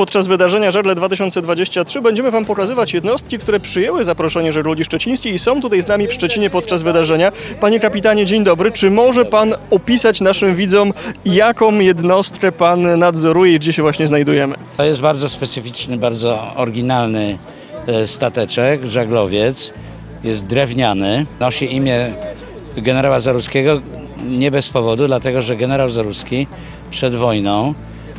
Podczas wydarzenia Żegle 2023 będziemy Wam pokazywać jednostki, które przyjęły zaproszenie Żegludzi Szczecińskiej i są tutaj z nami w Szczecinie podczas wydarzenia. Panie kapitanie, dzień dobry. Czy może Pan opisać naszym widzom, jaką jednostkę Pan nadzoruje i gdzie się właśnie znajdujemy? To jest bardzo specyficzny, bardzo oryginalny e, stateczek, żaglowiec. Jest drewniany, nosi imię generała Zaruskiego nie bez powodu, dlatego że generał Zaruski przed wojną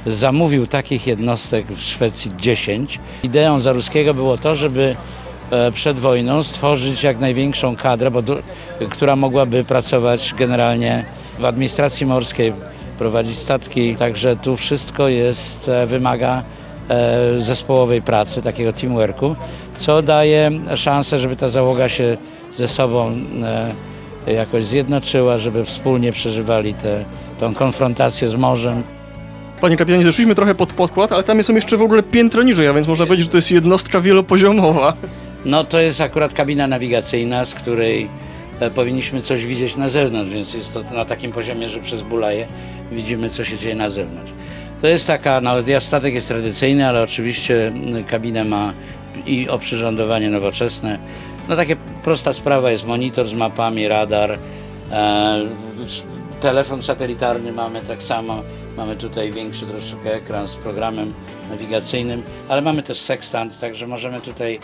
zamówił takich jednostek w Szwecji 10. Ideą Zaruskiego było to, żeby e, przed wojną stworzyć jak największą kadrę, bo, która mogłaby pracować generalnie w administracji morskiej, prowadzić statki. Także tu wszystko jest, e, wymaga e, zespołowej pracy, takiego teamworku, co daje szansę, żeby ta załoga się ze sobą jakoś zjednoczyła, żeby wspólnie przeżywali tę konfrontację z morzem. Panie kapitanie, zeszliśmy trochę pod podkład, ale tam są jeszcze w ogóle piętro niżej, a więc można powiedzieć, że to jest jednostka wielopoziomowa. No to jest akurat kabina nawigacyjna, z której e, powinniśmy coś widzieć na zewnątrz, więc jest to na takim poziomie, że przez bulaje widzimy, co się dzieje na zewnątrz. To jest taka, no ja- statek jest tradycyjny, ale oczywiście kabinę ma i oprzyrządowanie nowoczesne. No takie prosta sprawa jest monitor z mapami, radar, telefon satelitarny mamy tak samo. Mamy tutaj większy troszeczkę ekran z programem nawigacyjnym, ale mamy też sextant, także możemy tutaj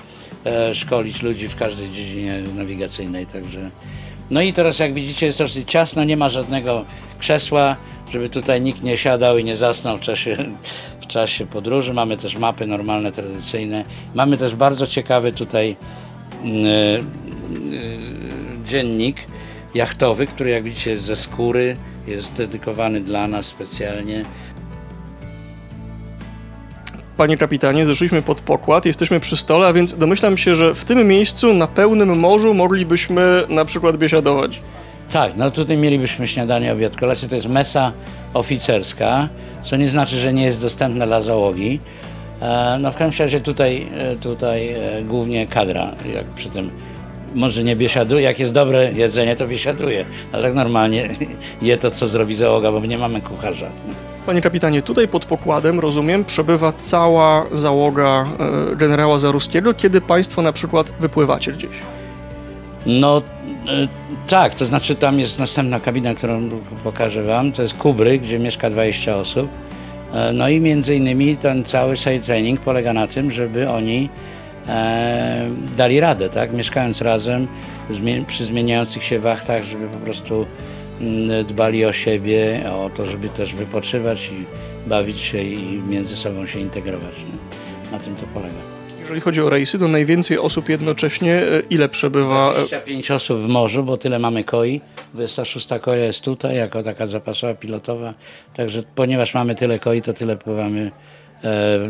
e, szkolić ludzi w każdej dziedzinie nawigacyjnej. Także. No i teraz jak widzicie jest dosyć ciasno, nie ma żadnego krzesła, żeby tutaj nikt nie siadał i nie zasnął w czasie, w czasie podróży. Mamy też mapy normalne, tradycyjne. Mamy też bardzo ciekawy tutaj mm, y, dziennik jachtowy, który jak widzicie jest ze skóry, jest dedykowany dla nas specjalnie. Panie kapitanie, zeszliśmy pod pokład, jesteśmy przy stole, a więc domyślam się, że w tym miejscu na pełnym morzu moglibyśmy na przykład biesiadować. Tak, no tutaj mielibyśmy śniadanie, obiad, kolację. To jest mesa oficerska, co nie znaczy, że nie jest dostępna dla załogi. E, No w każdym razie tutaj, e, tutaj e, głównie kadra, jak przy tym może nie biesiaduje, jak jest dobre jedzenie, to biesiaduje, ale tak normalnie je to, co zrobi załoga, bo nie mamy kucharza. Panie kapitanie, tutaj pod pokładem, rozumiem, przebywa cała załoga e, generała Zaruskiego, kiedy państwo na przykład wypływacie gdzieś. No e, tak, to znaczy tam jest następna kabina, którą pokażę Wam, to jest Kubry, gdzie mieszka 20 osób. E, No i między innymi ten cały side training polega na tym, żeby oni e, dali radę, tak? Mieszkając razem zmie- przy zmieniających się wachtach, żeby po prostu mm, dbali o siebie, o to, żeby też wypoczywać i bawić się i między sobą się integrować. Na tym to polega. Jeżeli chodzi o rejsy, to najwięcej osób jednocześnie, e, ile przebywa? e, 25 osób w morzu, bo tyle mamy koi. 26 koja jest tutaj, jako taka zapasowa, pilotowa. Także ponieważ mamy tyle koi, to tyle pływamy e,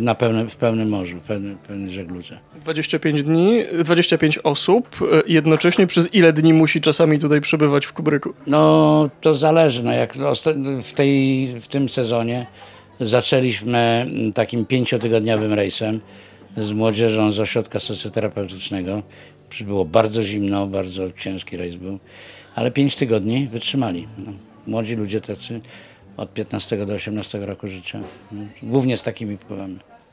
na pełnym, w pełnym morzu, w pełnej, pełnej żegludze. 25 dni, 25 osób, e, jednocześnie przez ile dni musi czasami tutaj przebywać w Kubryku? No to zależy. No, jak w, tej, w tym sezonie zaczęliśmy mm, takim pięciotygodniowym rejsem z młodzieżą z ośrodka socjoterapeutycznego. Było bardzo zimno, bardzo ciężki rejs był, ale pięć tygodni wytrzymali. No, młodzi ludzie tacy od 15 do 18 roku życia. No, głównie z takimi pływamy.